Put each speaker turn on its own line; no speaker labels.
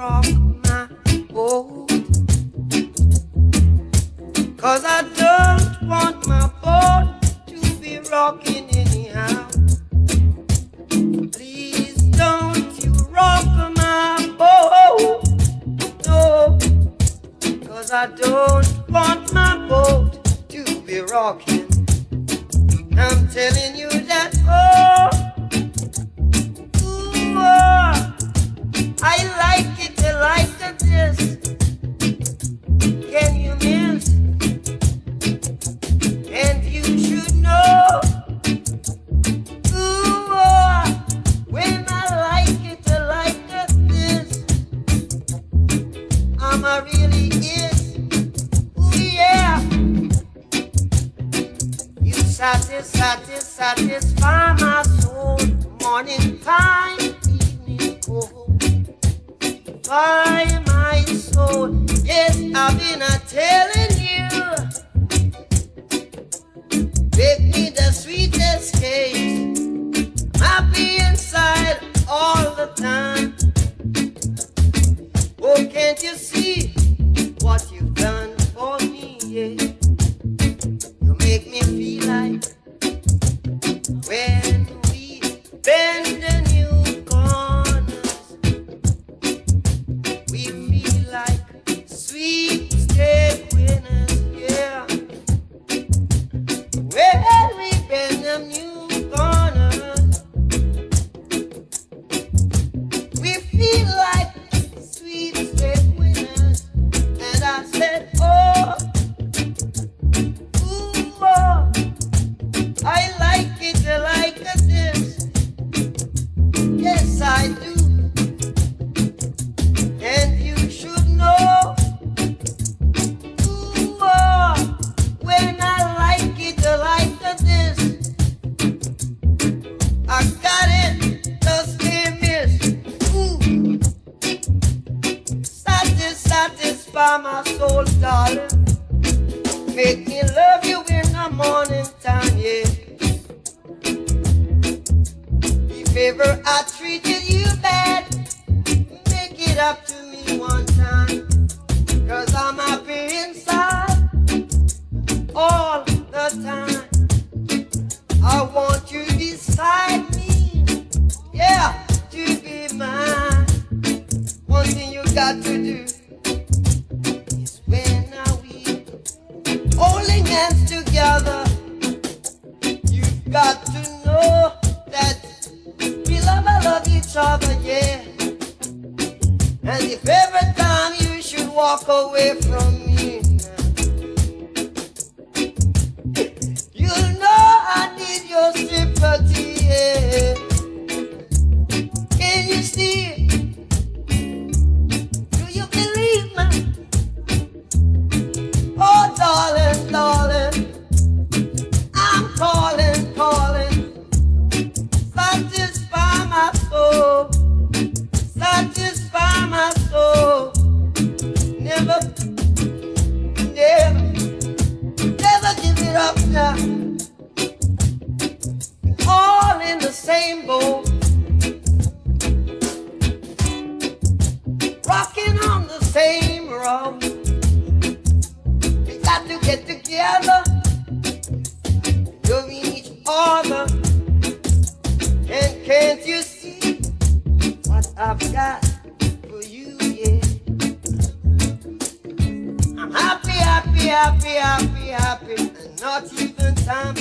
rock my boat. Cause I don't want my boat to be rocking anyhow. Please don't you rock my boat. No, cause I don't want my boat to be rocking. I'm telling you satis, satis, satisfy my soul. Morning time, evening cold. By my soul, yes, I've been a telling we darling. Make me love you in the morning time, yeah. If ever I treated you bad, make it up to me one time. Cause I'm happy inside all the time. I want you beside me, yeah, to be mine. One thing you got to do got to know that we love and love each other, yeah. And if every time you should walk away from same road. We got to get together, loving each other. And can't you see what I've got for you? Yeah, I'm happy, happy, happy, happy, happy, and not even time